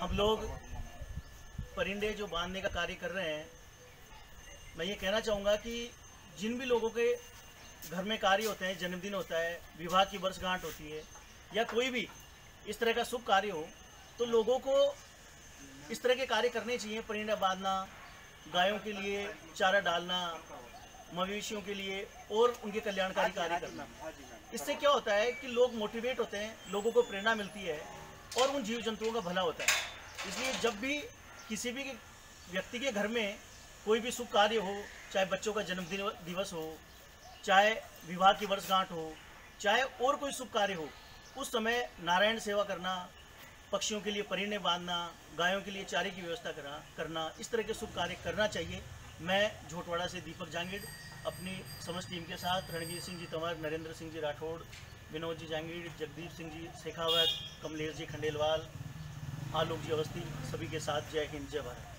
हम लोग परिंदे जो बांधने का कार्य कर रहे हैं मैं ये कहना चाहूँगा कि जिन भी लोगों के घर में कार्य होते हैं जन्मदिन होता है विवाह की वर्षगांठ होती है या कोई भी इस तरह का शुभ कार्य हो तो लोगों को इस तरह के कार्य करने चाहिए। परिंदा बांधना गायों के लिए चारा डालना मवेशियों के लिए और उनके कल्याणकारी कार्य करना। इससे क्या होता है कि लोग मोटिवेट होते हैं लोगों को प्रेरणा मिलती है और उन जीव जंतुओं का भला होता है। इसलिए जब भी किसी भी व्यक्ति के घर में कोई भी शुभ कार्य हो, चाहे बच्चों का जन्मदिन दिवस हो, चाहे विवाह की वर्षगांठ हो, चाहे और कोई शुभ कार्य हो, उस समय नारायण सेवा करना, पक्षियों के लिए परिंदे बांधना, गायों के लिए चारे की व्यवस्था करना करना, इस तरह के शुभ कार्य करना चाहिए। मैं झोटवाड़ा से दीपक जांगीर अपनी समस्त टीम के साथ रणवीर सिंह जी तंवर, नरेंद्र सिंह जी राठौड़, विनोद जी जांगीर जगदीप सिंह जी, शेखावत, कमलेश जी खंडेलवाल आलोक अवस्थी सभी के साथ जय हिंद जय भारत।